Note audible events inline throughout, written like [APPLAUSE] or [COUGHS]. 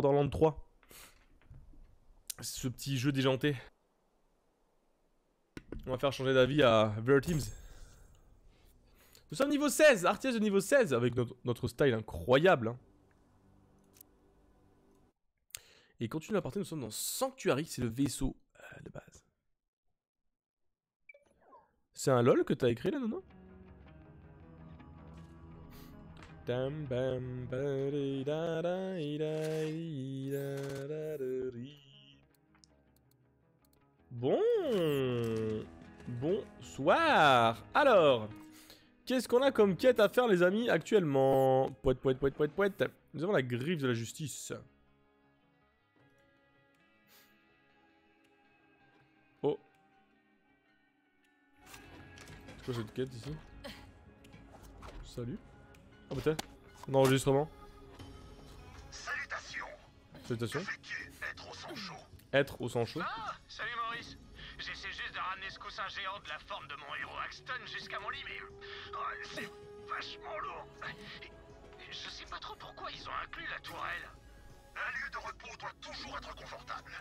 Borderlands 3. Ce petit jeu déjanté. On va faire changer d'avis à Ver Teams. Nous sommes niveau 16, Artias de niveau 16, avec notre, style incroyable. hein. Et continue à partir, nous sommes dans Sanctuary, c'est le vaisseau euh, de base. C'est un LOL que t'as écrit là, non Bon Bonsoir Alors Qu'est-ce qu'on a comme quête à faire les amis actuellement? Poète, poète, poète, poète, poète. Nous avons la griffe de la justice. Oh. C'est quoi cette quête ici? Salut. Oh putain. Un enregistrement. Salutations Salutations. Être au sang chaud Être au sang chaud. Ah Salut Maurice J'essaie juste de ramener ce coussin géant de la forme de mon héros Axton jusqu'à mon lit, mais... oh, c'est vachement lourd Je sais pas trop pourquoi ils ont inclus la tourelle. Un lieu de repos doit toujours être confortable.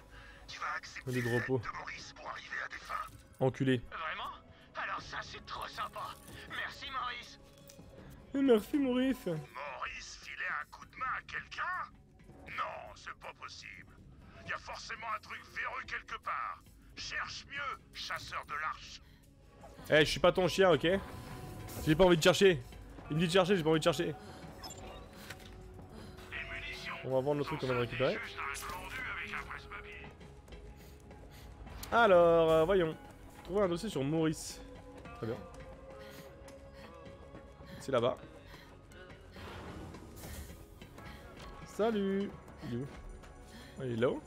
Tu vas accepter de repos. de Maurice pour arriver à tes fins. Enculé. Vraiment? Alors ça, c'est trop sympa Merci Maurice Merci Maurice. Maurice filait un coup de main à quelqu'un? Non, c'est pas possible. Il y a forcément un truc véreux quelque part. Cherche mieux, chasseur de l'arche. Eh, je suis pas ton chien, ok? J'ai pas envie de chercher. Il me dit de chercher, j'ai pas envie de chercher. On va vendre le truc qu'on de récupérer. Alors, euh, voyons. Trouver un dossier sur Maurice. Très bien. C'est là-bas. Salut Il est où? Ah, Il est là-haut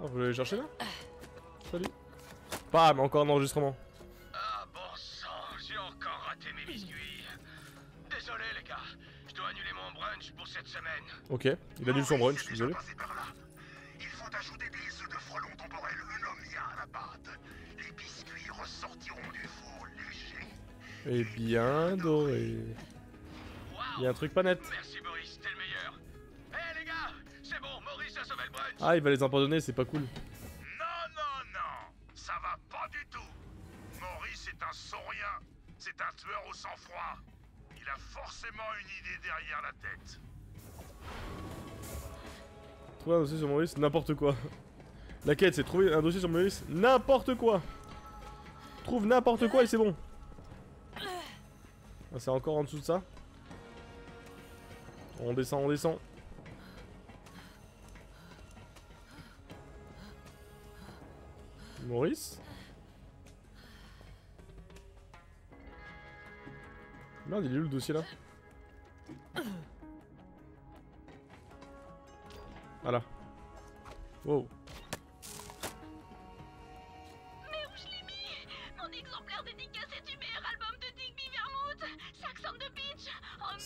Ah, vous l'avez cherché là? Salut Bam Encore un enregistrement. Ah bon sang, j'ai encore raté mes biscuits. Désolé les gars, je dois annuler mon brunch pour cette semaine. Ok, il annule son brunch, désolé. Il faut ajouter des œufs de frelon temporel eunomia à la pâte. Et bien doré. Il y a un truc pas net. Merci Maurice, t'es le meilleur. Hé les gars, c'est bon, Maurice a sauvé le brunch. Ah, il va les empoisonner, c'est pas cool. Non, non, non, ça va pas du tout. Maurice est un saurien, c'est un tueur au sang-froid. Il a forcément une idée derrière la tête. Trouver un dossier sur Maurice, n'importe quoi. La quête, c'est trouver un dossier sur Maurice, n'importe quoi. Trouve n'importe quoi et c'est bon. Ah, c'est encore en dessous de ça. On descend, on descend. Maurice Merde, il est où le dossier là Voilà. Wow.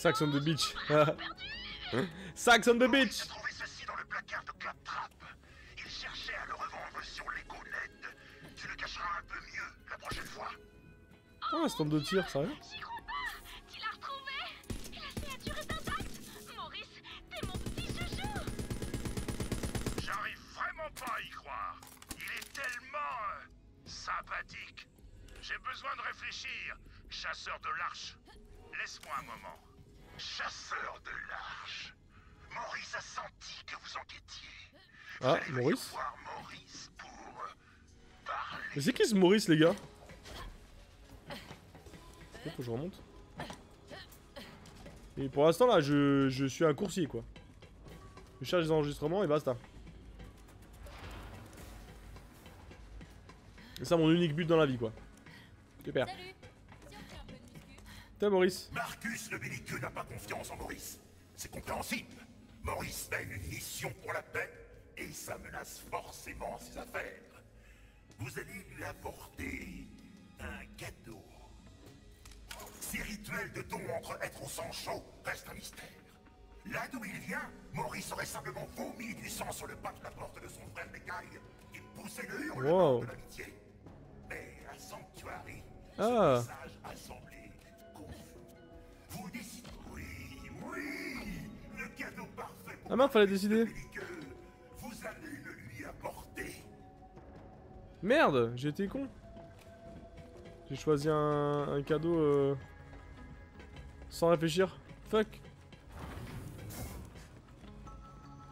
Saxon non, the Beach. Sax on the beach [LAUGHS] trouvé ceci dans le placard de Claptrap. Il cherchait à le revendre sur l'EcoNet. Tu le cacheras un peu mieux la prochaine fois. Ah, un stand de tir, sérieux? Voir Maurice pour euh, parler. Mais c'est qui ce Maurice, les gars? Faut que je remonte. Et pour l'instant, là, je, je suis un coursier, quoi. Je cherche les enregistrements et basta. C'est ça mon unique but dans la vie, quoi. Super. Salut T'es Maurice Marcus le belliqueux n'a pas confiance en Maurice. C'est compréhensible. Maurice mène une mission pour la paix et ça menace forcément ses affaires. Vous allez lui apporter un cadeau. Ces rituels de don entre êtres au sang chaud restent un mystère. Là d'où il vient, Maurice aurait simplement vomi du sang sur le pas de la porte de son frère d'écaille et poussé le Wow. de l'amitié. Mais à Sanctuary, Ah. ce message a semblé confus. Vous décidez. Oui, oui, le Ah merde, fallait décider. Merde, été con. J'ai choisi un, un cadeau euh, sans réfléchir. Fuck.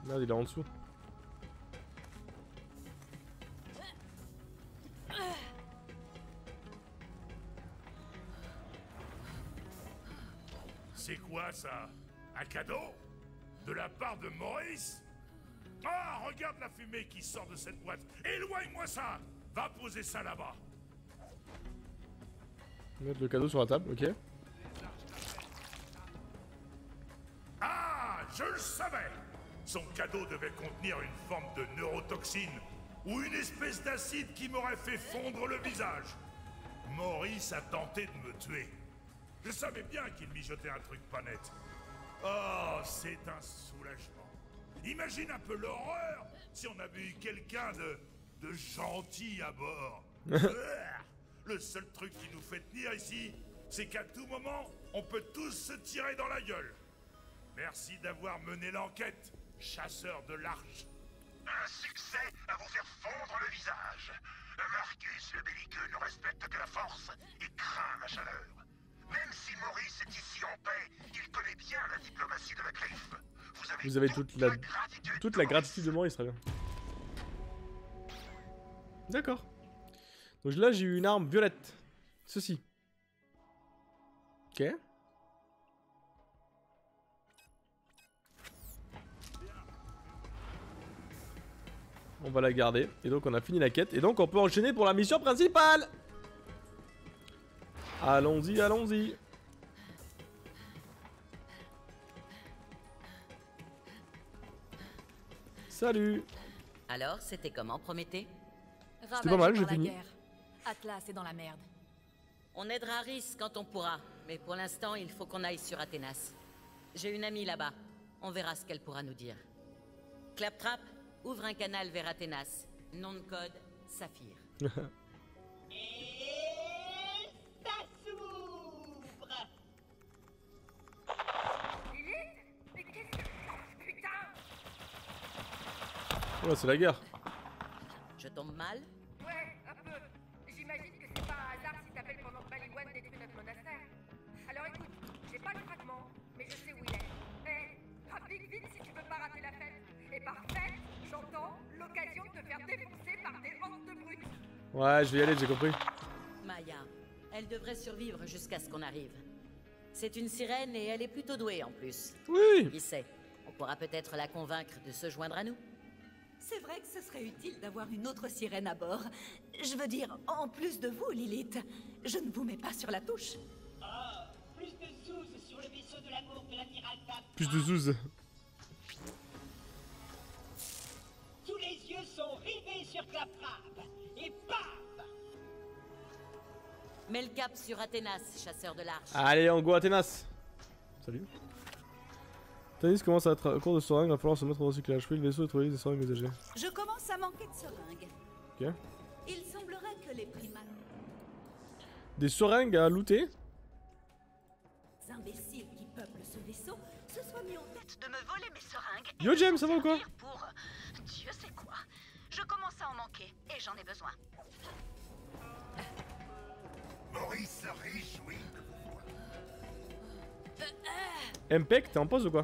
Merde, il est en dessous. Regarde la fumée qui sort de cette boîte. Éloigne-moi ça Va poser ça là-bas. Mettre le cadeau sur la table, ok. Ah, je le savais Son cadeau devait contenir une forme de neurotoxine ou une espèce d'acide qui m'aurait fait fondre le visage. Maurice a tenté de me tuer. Je savais bien qu'il mijotait un truc pas net. Oh, c'est un soulagement. Imagine un peu l'horreur si on avait eu quelqu'un de, de gentil à bord. [LAUGHS] Le seul truc qui nous fait tenir ici, c'est qu'à tout moment, on peut tous se tirer dans la gueule. Merci d'avoir mené l'enquête, chasseur de l'arche. Un succès à vous faire fondre le visage. Marcus le belliqueux ne respecte que la force et craint la chaleur. Même si Maurice est ici en paix, il connaît bien la diplomatie de la griffe. Vous avez, Vous avez toute la- gratitude Toute de la gratitude de Maurice, très bien. D'accord. Donc là, j'ai eu une arme violette. Ceci. Ok. On va la garder. Et donc, on a fini la quête. Et donc, on peut enchaîner pour la mission principale. Allons-y, allons-y. Salut. Alors, c'était comment, Prométhée? C'était pas mal, j'ai fini. guerre. Atlas est dans la merde. On aidera Rhys quand on pourra, mais pour l'instant, il faut qu'on aille sur Athénas. J'ai une amie là-bas. On verra ce qu'elle pourra nous dire. Claptrap, ouvre un canal vers Athénas. Nom de code, Saphir. [LAUGHS] Oh, c'est la guerre. Je tombe mal Ouais, un peu. J'imagine que c'est pas un hasard si t'appelles pendant que Baligwan détruit notre monastère. Alors écoute, j'ai pas le fragment, mais je sais où il est. Eh, rapide vite si tu veux pas rater la fête. Et par fête, j'entends l'occasion de te faire défoncer par des hordes de brutes. Ouais, je vais y aller, j'ai compris. Maya. Elle devrait survivre jusqu'à ce qu'on arrive. C'est une sirène et elle est plutôt douée en plus. Oui. Qui sait On pourra peut-être la convaincre de se joindre à nous. C'est vrai que ce serait utile d'avoir une autre sirène à bord. Je veux dire, en plus de vous, Lilith. Je ne vous mets pas sur la touche. Plus de sous sur le vaisseau de l'amour de l'amiral Cap. Plus de zouz. Tous les yeux sont rivés sur Claptrap. Et bam Mets le cap sur Athénas, chasseur de l'arche. Allez, on go Athénas. Salut. Tanis commence à être au cours de seringue, il va falloir se mettre au recyclage. Puis le vaisseau et trouver des seringues usagées. Je commence à manquer de seringues. Ok. Il semblerait que les primates Des seringues à looter? Imbéciles qui peuplent ce vaisseau se soient mis en tête de me voler mes seringues. Yo, James, ça va ou quoi? Pour euh, Dieu sait quoi. Je commence à en manquer et j'en ai besoin. Maurice se réjouit de vous voir. Impec, t'es en pause ou quoi?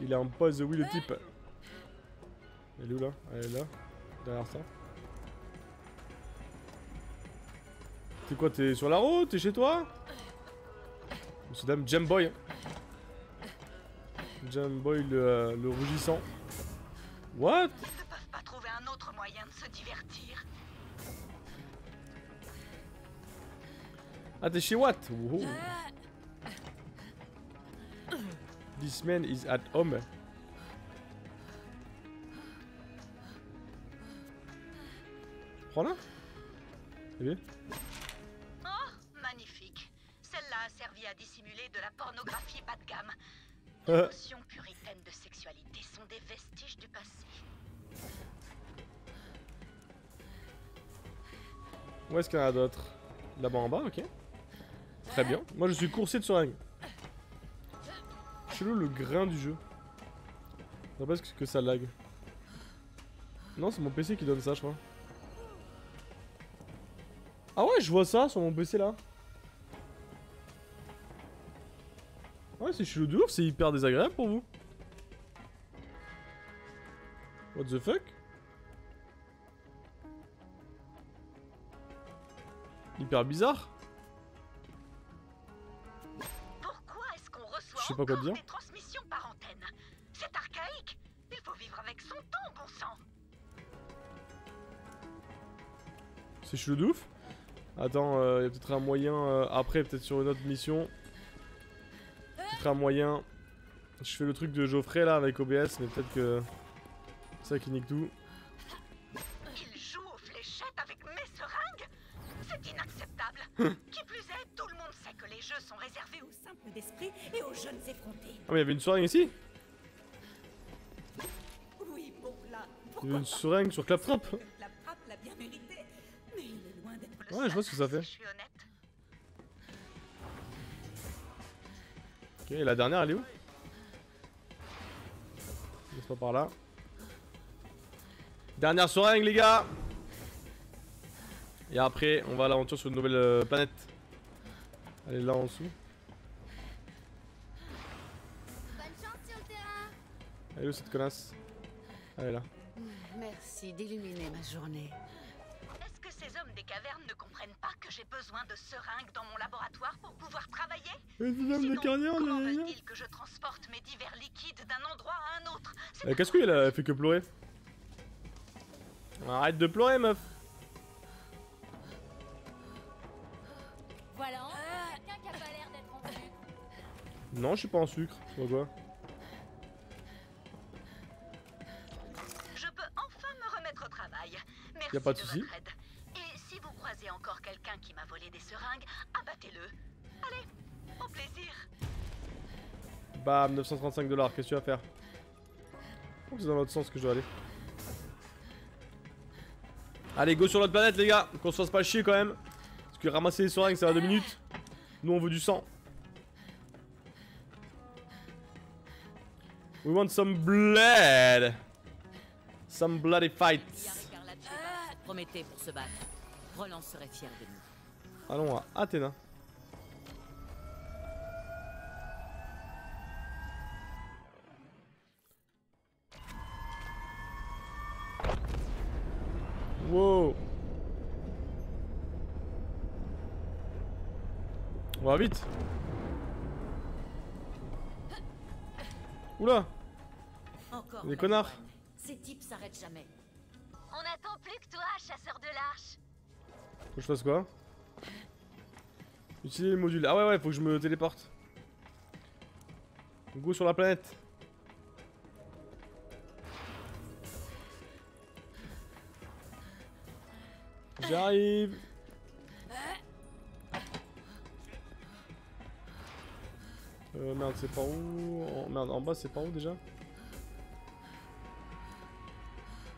Il est en pause, oui, le type. Elle est où là? Elle est là, derrière ça. T'es quoi T'es sur la route? T'es chez toi? Monsieur dame Jamboy. Jamboy le, euh, le rougissant. What? Ils ne peuvent pas trouver un autre moyen de se divertir? Ah, t'es chez What Wow. This man is at home. Prends-la C'est bien Oh, magnifique. Celle-là a servi à dissimuler de la pornographie bas de gamme. [LAUGHS] Euh. Les notions puritaines de sexualité sont des vestiges du passé. Où est-ce qu'il y en a d'autres? Là-bas en bas, ok. Très bien. Moi, je suis coursier de seringue. Chelou le grain du jeu. Je sais pas ce que- ça lag? Non, c'est mon PC qui donne ça, je crois. Ah ouais, je vois ça sur mon PC là. Ouais, c'est chelou de ouf, c'est hyper désagréable pour vous. What the fuck? Hyper bizarre. Je sais pas quoi te dire. C'est archaïque Il faut vivre avec son temps, bon sang C'est chelou de ouf. Attends, il y a peut-être un moyen euh, après, peut-être sur une autre mission. Peut-être un moyen. Je fais le truc de Geoffrey là avec OBS, mais peut-être que. Ça qui nique tout. Il joue aux fléchettes avec mes seringues C'est inacceptable [LAUGHS] d'esprit et aux jeunes effrontés. Ah, mais il y avait une seringue ici Oui, bon, là, Il y pourquoi avait une seringue sur Claptrap que la frappe l'a bien mérité. Mais il est loin d'être le Ouais, je vois ce que ça fait. Je suis honnête. Ok, et la dernière elle est où? Laisse pas par là. Dernière seringue les gars Et après, on va à l'aventure sur une nouvelle euh, planète. Elle est là en dessous. Elle est où cette connasse Elle est là. Merci d'illuminer ma journée. Est-ce que ces hommes des cavernes ne comprennent pas que j'ai besoin de seringues dans mon laboratoire pour pouvoir travailler? Sinon, comment veulent-ils que je transporte mes divers liquides d'un endroit à un autre? Euh, Qu'est-ce qu'il a fait que pleurer? Arrête de pleurer meuf Voilà, enfin, quelqu'un qui a pas l'air d'être en sucre. Non, je suis pas en sucre. Tu Y a pas de de souci. votre aide. Et si vous croisez encore quelqu'un qui m'a volé des seringues, abattez-le. Allez, au plaisir. Bam, 935 dollars, qu'est-ce que tu vas faire? Oh, C'est dans l'autre sens que je dois aller. Allez, go sur l'autre planète, les gars, qu'on se fasse pas chier quand même. Parce que ramasser les seringues, ça va deux minutes. Nous, on veut du sang. We want some blood. Some bloody fights. Prométhée pour se battre. Roland serait fier de nous. Allons à Athéna. Wow. On va vite. Oula. Encore. Des connards. Ces types s'arrêtent jamais. On n'attend plus que toi, chasseur de l'arche. Faut que je fasse quoi Utiliser le module. Ah ouais ouais, faut que je me téléporte. Go sur la planète. J'arrive. Euh merde, c'est par où Merde, en bas c'est par où déjà?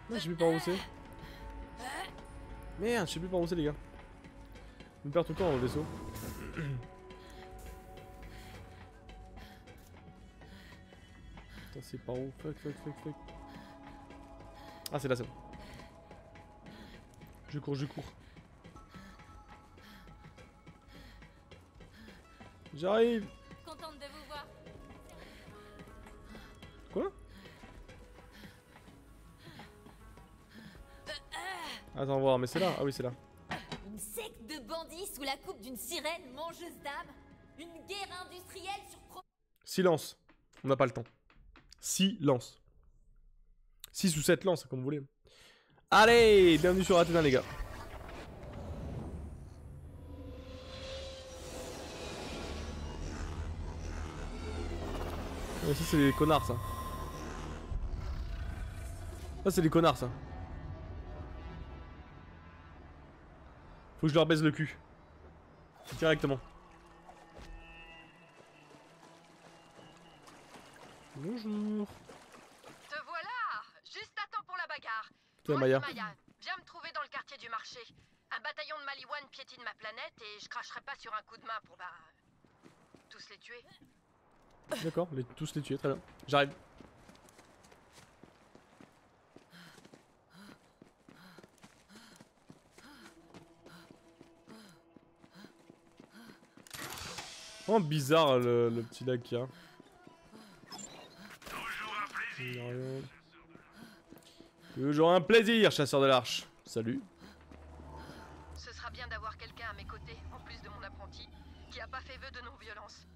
Non, je sais plus par où c'est. Merde, je sais plus par où c'est les gars. Je me perds tout le temps dans le vaisseau. Putain, c'est par où Fuck, fuck, fuck, fuck. Ah, c'est là, c'est bon. Je cours, je cours. J'arrive Attends, voir, mais c'est là. Ah oui, c'est là. Une secte de bandits sous la coupe d'une sirène mangeuse d'âme. Une guerre industrielle sur Silence. On n'a pas le temps. Silence. 6 ou 7 lances, comme vous voulez. Allez, bienvenue sur Athéna, les gars. Ça, c'est les connards, ça. Ça, c'est les connards, ça. Faut que je leur baise le cul. Directement. Bonjour. Te voilà Juste à temps pour la bagarre. Moi, Maya. Viens me trouver dans le quartier du marché. Un bataillon de Maliwan piétine ma planète et je cracherai pas sur un coup de main pour, bah... tous les tuer. D'accord, les, tous les tuer, très bien. J'arrive. Oh bizarre le, le petit lac qu'il y a. Toujours un plaisir, chasseur de l'arche. Salut. Ce sera bien d'avoir quelqu'un à mes côtés, en plus de mon apprenti, qui a pas fait vœu de non-violence.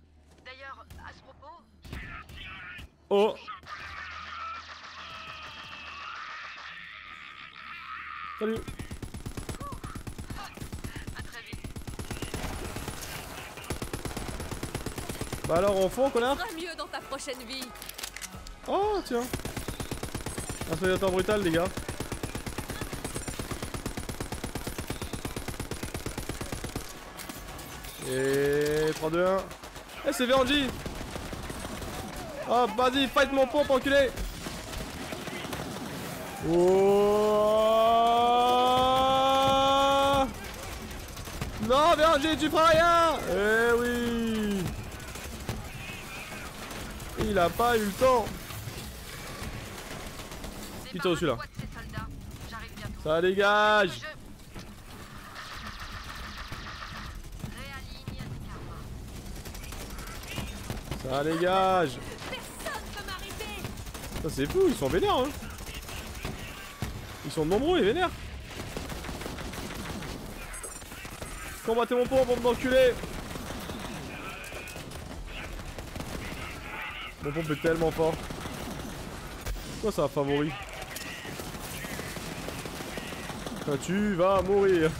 D'ailleurs, à ce propos, Oh Salut à très vite. Bah alors on fond connard. Mieux dans ta prochaine vie. Oh tiens. Un prédateur brutal les gars. Et 3, 2, 1 Eh c'est Veranji Oh vas-y fight mon pompe enculé. Oh Non Veranji tu feras rien. Eh oui Il a pas eu le temps. Putain, celui-là. Ça dégage. Ça dégage. Ça c'est fou, ils sont vénères hein. Ils sont nombreux et vénères. Combattez mon pompe, pompe d'enculé Mon pompe est tellement fort. Pourquoi ça favori Tu vas mourir.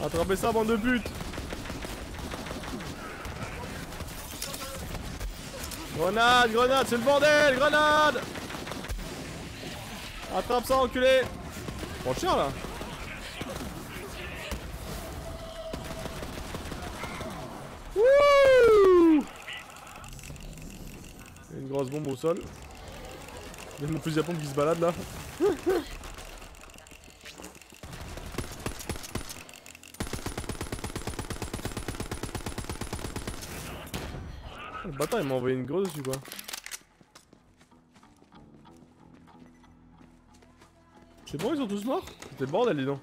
Attrapez ça bande de putes. Grenade, grenade, c'est le bordel, grenade. Attrape ça, enculé. Prends cher là Wouh Il y a une grosse bombe au sol. Il y a mon fusil à pompe qui se balade là. Le bâtard il m'a envoyé une grosse dessus quoi. C'est bon ils sont tous morts? C'était bordel dis donc.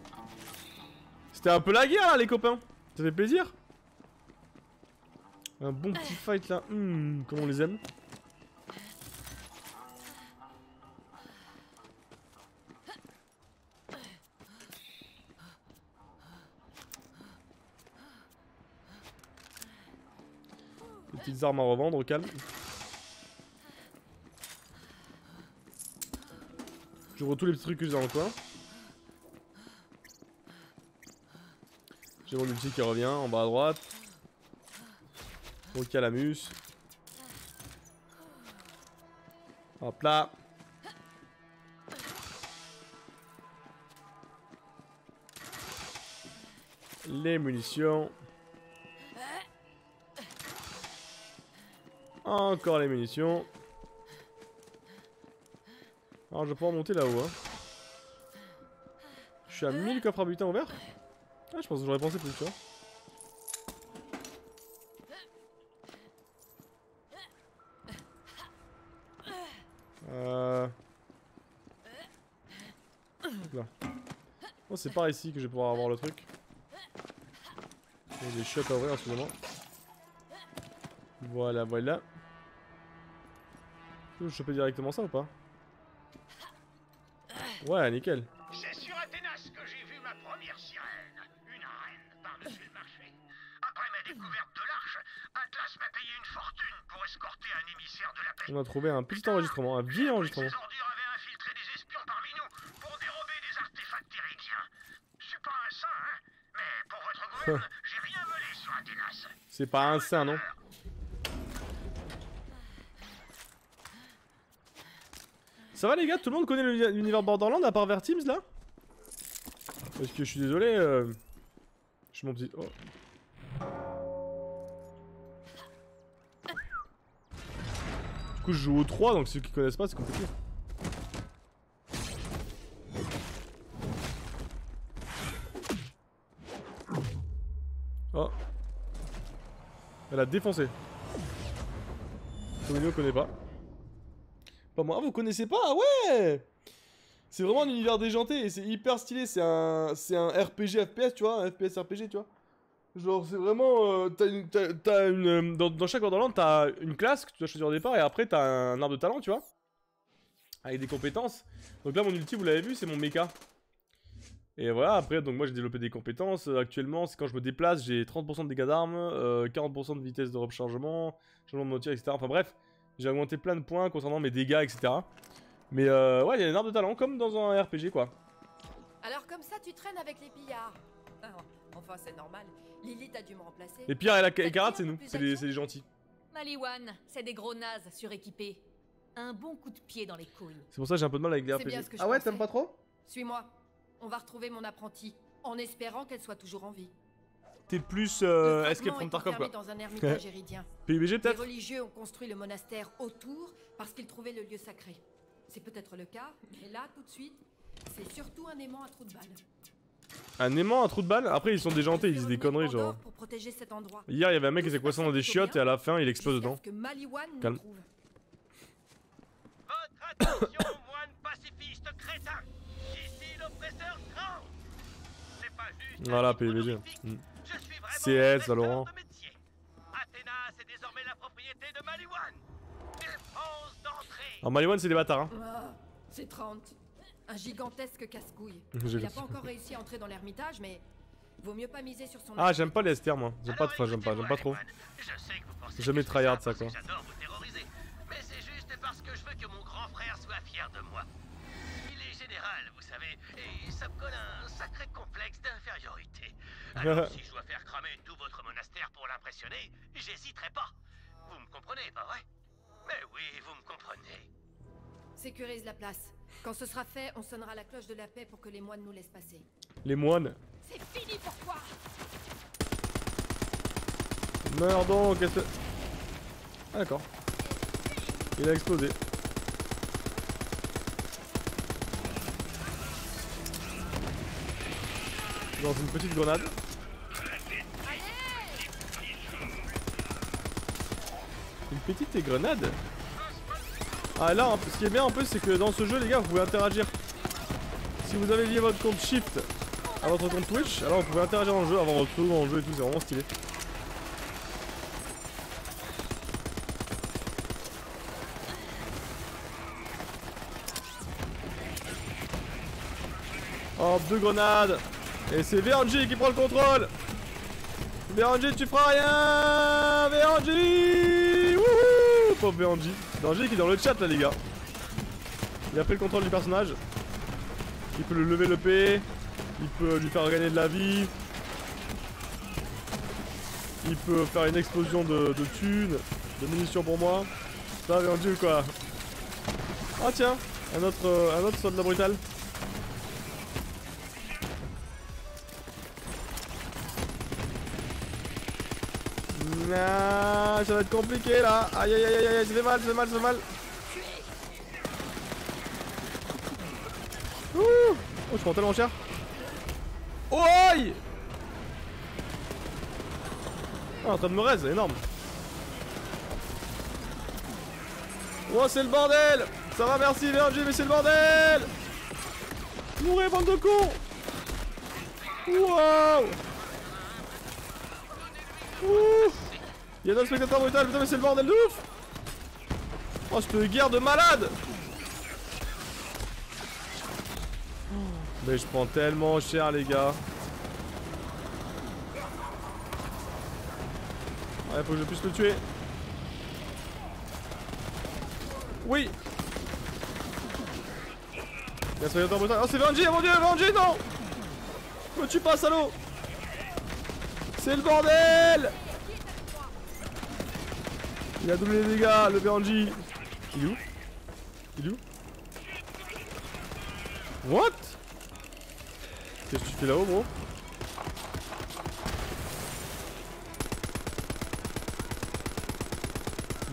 C'était un peu la guerre là les copains. Ça fait plaisir. Un bon petit fight là. Hum, comme on les aime? Armes à revendre au calme. J'ouvre tous les petits trucs que j'ai dans le coin. J'ai mon ulti qui revient en bas à droite. Au calamus. Hop là. Les munitions. Encore les munitions. Alors je vais pouvoir monter là-haut. Hein. Je suis à 1000 coffres à butin ouverts. Ah, je pense que j'aurais pensé plus, tu. Euh... Oh, c'est par ici que je vais pouvoir avoir le truc. A des chiottes à ouvrir, excusez-moi. Voilà, voilà. Je peux choper directement ça ou pas Ouais, nickel. C'est sur Athénas que j'ai vu ma première sirène. Une reine par-dessus le marché. Après ma découverte de l'arche, Atlas m'a payé une fortune pour escorter un émissaire de la paix. On a trouvé un petit enregistrement, un vieil enregistrement. Ces ordures avaient infiltré des espions parmi nous pour dérober des artefacts téridiens. Je suis pas un saint, hein, mais pour votre [LAUGHS] gouverne, j'ai rien volé sur Athénas. C'est pas un saint, non Ça va les gars, tout le monde connaît l'univers Borderland à part vers là? Parce que je suis désolé, euh, je suis mon petit... Oh. Du coup je joue au 3 donc ceux qui connaissent pas c'est compliqué. Oh. Elle a défoncé. Tomino connaît pas. Pas moi. Ah, vous connaissez pas? Ah ouais C'est vraiment un univers déjanté et c'est hyper stylé. C'est un, c'est un RPG FPS, tu vois, un FPS RPG, tu vois. Genre, c'est vraiment. euh, t'as une, t'as- une, euh, dans, dans chaque Borderlands, t'as une classe que tu dois choisir au départ et après t'as un arbre de talent, tu vois. Avec des compétences. Donc là, mon ulti, vous l'avez vu, c'est mon mecha. Et voilà, après, donc moi j'ai développé des compétences. Euh, actuellement, c'est quand je me déplace, j'ai 30% de dégâts d'armes, euh, 40% de vitesse de rechargement, changement de moteur, etc. Enfin bref, j'ai augmenté plein de points concernant mes dégâts, etc. Mais euh, ouais, il y a une arbre de talent comme dans un RPG, quoi. Alors comme ça, tu traînes avec les pillards. Ah, enfin, c'est normal. Lilith a dû me remplacer. Et Pierre et la Karat, c'est nous, c'est les, les gentils. Maliwan, c'est des gros nazes suréquipés. Un bon coup de pied dans les couilles. C'est pour ça que j'ai un peu de mal avec les RPG. Ah ouais, t'aimes pas trop? Suis-moi. On va retrouver mon apprenti, en espérant qu'elle soit toujours en vie. T'es plus euh, Escape from Tarkov, quoi. dans un [LAUGHS] ermitage héridien. PUBG Les peut-être religieux ont construit le monastère autour parce qu'ils trouvaient le lieu sacré. C'est peut-être le cas, mais là, tout de suite, c'est surtout un aimant à trou de balle. Un aimant, un trou de balle Après, ils sont déjantés, ils disent des conneries, genre. Pour protéger cet endroit. Hier, il y avait un mec qui s'est coincé dans des chiottes et à la fin, il explose dedans. que Maliwan nous Calme. trouve. Votre attention, [COUGHS] moine pacifiste crétin Ici l'oppresseur tremble C'est pas juste un Voilà, PUBG. Mm. Je suis vraiment CS, professeur Valorant. de métier. Athénas est désormais la propriété de Maliwan. Défense d'entrée Alors, Maliwan, c'est des bâtards, hein. Ah, c'est 30. Un gigantesque casse-couille. [LAUGHS] Il ça. pas encore réussi à entrer dans l'ermitage, mais vaut mieux pas miser sur son Ah, j'aime pas les STR, moi. J'aime pas, enfin, j'aime pas, j'aime pas trop. Je sais que vous pensez C'est jamais que je fais tryhard, ça, quoi. que J'adore vous terroriser, mais c'est juste parce que je veux que mon grand frère soit fier de moi. Général, vous savez, et ça me colle un sacré complexe d'infériorité. [LAUGHS] Alors si je dois faire cramer tout votre monastère pour l'impressionner, j'hésiterai pas. Vous me comprenez, pas vrai? Mais oui, vous me comprenez. Sécurise la place. Quand ce sera fait, on sonnera la cloche de la paix pour que les moines nous laissent passer. Les moines. C'est fini pour toi Meurs donc, qu'est-ce que. Ah, d'accord. Il a explosé. Dans une petite grenade. Une petite grenade Ah là, ce qui est bien en plus, c'est que dans ce jeu, les gars, vous pouvez interagir. Si vous avez lié votre compte Shift à votre compte Twitch, alors vous pouvez interagir dans le jeu, avoir votre pseudo dans le jeu et tout, c'est vraiment stylé. Oh, deux grenades Et c'est VRG qui prend le contrôle VRG, tu feras rien VRG Wouhou Pauvre VRG. VRG qui est dans le chat là, les gars. Il a pris le contrôle du personnage. Il peut le lever le P. Il peut lui faire gagner de la vie. Il peut faire une explosion de, thunes, de munitions pour moi. Ça, VRG ou quoi? Ah tiens, un autre, euh, un autre soldat brutal. Nah, ça va être compliqué là. Aïe aïe aïe aïe ça fait mal, ça fait mal, fait mal. Ouh oh, je prends tellement cher. Oh aïe Ah, en train de me raise, énorme. Oh, c'est le bordel Ça va, merci, VRG, mais c'est le bordel Mourez, bande de cons Waouh Ouh Il y a un spectateur brutal, putain mais c'est le bordel de ouf. Oh cette guerre de malade. Mais je prends tellement cher les gars. Ouais faut que je puisse le tuer. Oui. Il y a un spectateur brutal. Oh c'est Vanji, mon dieu, Vanji non. Me tue pas salaud. C'est le bordel Il a doublé les dégâts, le Beranji. Il est où? Il est où? What? Qu'est-ce que tu fais là-haut, bro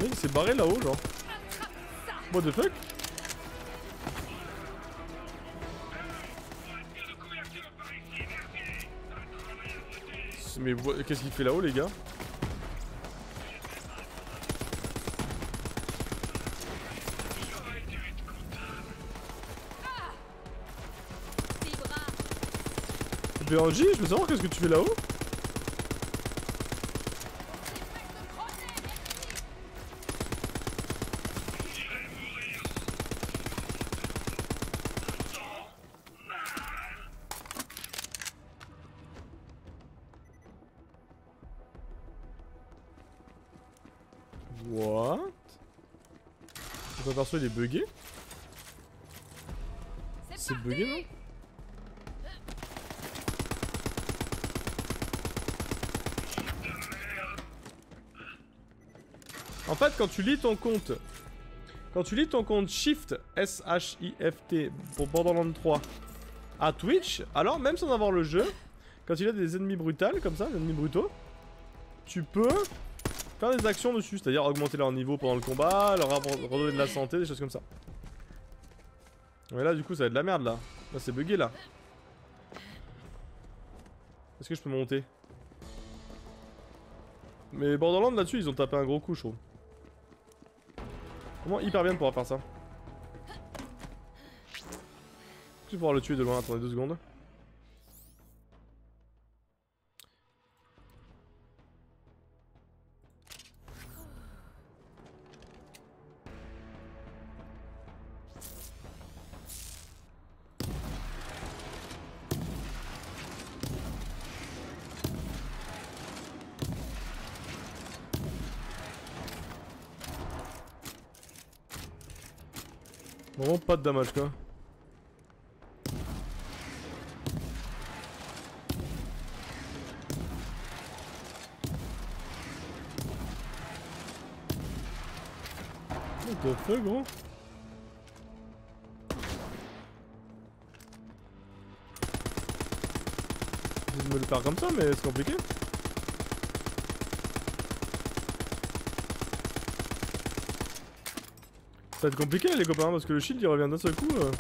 mec il s'est barré là-haut, genre. What the fuck? Mais qu'est-ce qu'il fait là-haut, les gars? Bérangi, je veux savoir qu'est-ce que tu fais là-haut. What? Ton perso il est bugué C'est bugué non? En fait quand tu lis ton compte Quand tu lis ton compte Shift S-H-I-F-T pour Borderlands 3 à Twitch Alors même sans avoir le jeu Quand il a des ennemis brutals comme ça, des ennemis brutaux Tu peux faire des actions dessus, c'est-à-dire augmenter leur niveau pendant le combat, leur redonner de la santé, des choses comme ça. Mais là, du coup, ça va être de la merde là. Là, c'est bugué là. Est-ce que je peux monter? Mais Borderlands là-dessus, ils ont tapé un gros coup, je trouve. Hyper bien pouvoir faire ça? Vais pouvoir le tuer de loin, attendez deux secondes. De damage quoi. What the fuck gros? J'essaie de me le faire comme ça mais c'est compliqué. Ça va être compliqué les copains parce que le shield il revient d'un seul coup. euh.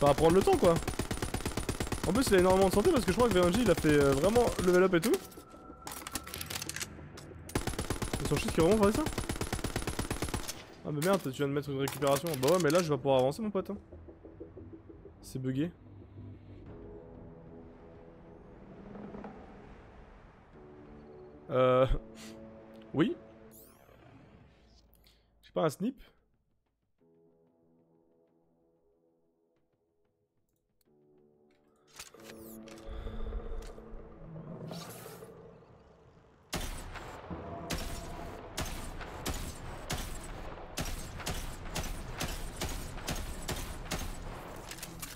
Ça prendre le temps quoi. En plus il a énormément de santé parce que je crois que VNG il a fait euh, vraiment level up et tout. C'est son shield qui remonte, ça Ah mais merde tu viens de mettre une récupération. Bah ouais mais là je vais pouvoir avancer mon pote. hein. C'est bugué. Euh... [LAUGHS] Oui pas un snip?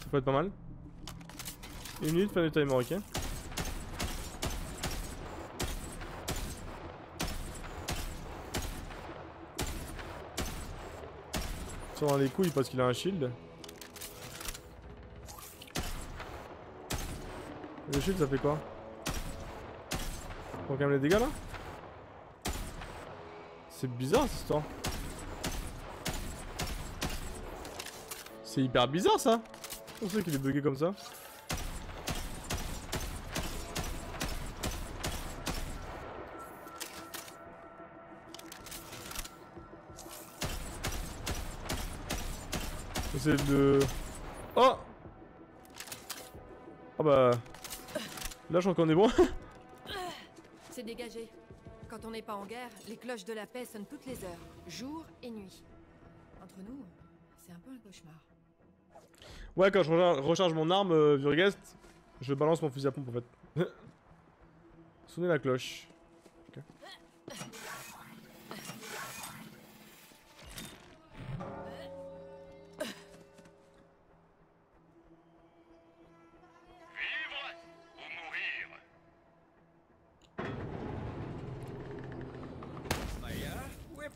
Ça peut être pas mal. Une minute, fin du timer, ok Dans les couilles parce qu'il a un shield. Le shield ça fait quoi Prends quand même les dégâts là C'est bizarre cette histoire. C'est hyper bizarre ça On sait qu'il est bugué comme ça. C'est de... Oh Ah bah... Là je crois qu'on est bon. [LAUGHS] C'est dégagé. Quand on n'est pas en guerre, les cloches de la paix sonnent toutes les heures, jour et nuit. Entre nous, c'est un peu un cauchemar. ouais quand je recharge, recharge mon arme, euh, Vurgest, je balance mon fusil à pompe en fait. [LAUGHS] Sonnez la cloche.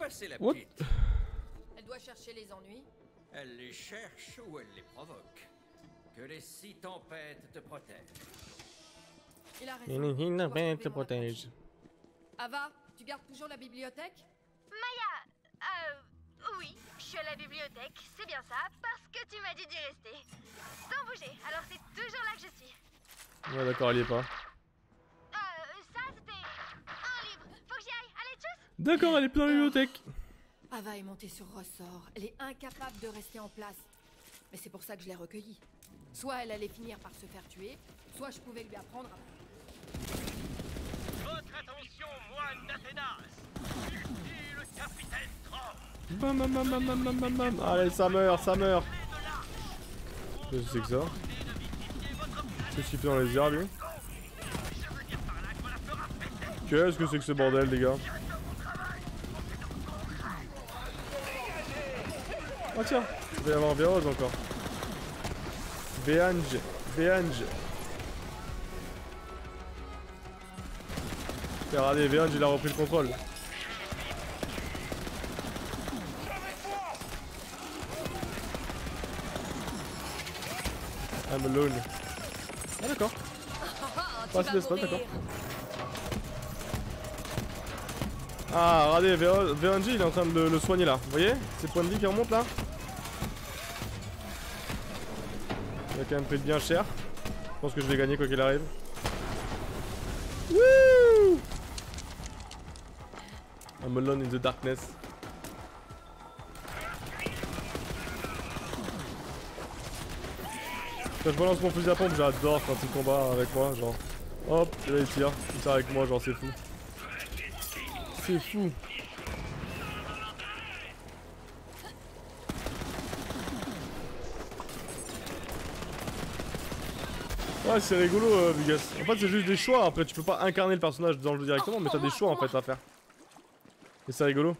Passée la What? petite Elle doit chercher les ennuis. Elle les cherche ou elle les provoque Que les six tempêtes te protègent. Il a raison. Il te protège. Ava, tu gardes toujours la bibliothèque? Maya, euh, oui, je suis à la bibliothèque, c'est bien ça, parce que tu m'as dit d'y rester. Sans bouger, alors c'est toujours là que je suis. Ouais d'accord, il y est pas. D'accord, elle est plus dans la bibliothèque. Ava est montée sur ressort. Elle est incapable de rester en place. Mais c'est pour ça que je l'ai recueillie. Soit elle allait finir par se faire tuer, soit je pouvais lui apprendre à... Votre attention, moine d'Athénas le capitaine Trump Bam, bam, bam, bam, bam, bam, bam, bam. Allez, ça meurt, ça meurt. Qu'est-ce que c'est que ça? Qu'est-ce qu'il fait dans les airs, lui? Qu'est-ce que c'est que ce bordel, les gars? Ah tiens, il va y avoir Véroz encore. Béange, Béange. Regardez, Béange, il a repris le contrôle. I'm alone. Ah d'accord. [LAUGHS] Ah, c'est l'espace, mourir. d'accord. Ah, regardez, Véronji, il est en train de le, le soigner là. Vous voyez Ses points de vie qui remontent là? Quand même pris bien cher. Je pense que je vais gagner quoi qu'il arrive. Wouh I'm alone in the darkness. Je balance mon fusil à pompe, j'adore quand il combat avec moi, genre. Hop, là il tire, il tire avec moi, genre c'est fou. C'est fou. Ouais, c'est rigolo, euh, Bigas. En fait, c'est juste des choix. Après, tu peux pas incarner le personnage dans le jeu directement, mais t'as des choix en fait à faire. Et c'est rigolo.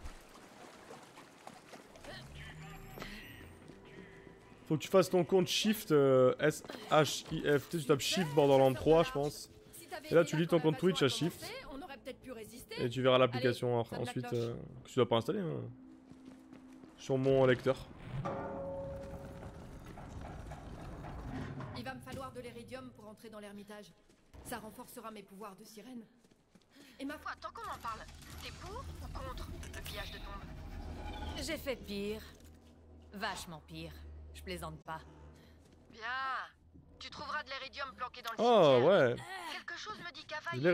Faut que tu fasses ton compte Shift euh, S H I F T. Tu tapes Shift Borderland 3, je pense. Et là, tu lis ton compte Twitch à Shift. Et tu verras l'application ensuite euh, que tu dois pas installer hein, sur mon lecteur. Il va me falloir de dans l'ermitage. Ça renforcera mes pouvoirs de sirène. Et ma foi, tant qu'on en parle, t'es pour ou contre le pillage de tombe? J'ai fait pire. Vachement pire. Je plaisante pas. Bien. Tu trouveras de l'éridium planqué dans le Oh cimetière. ouais. Quelque chose me dit qu'Ava Je y l'ai